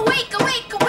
awake, awake, awake.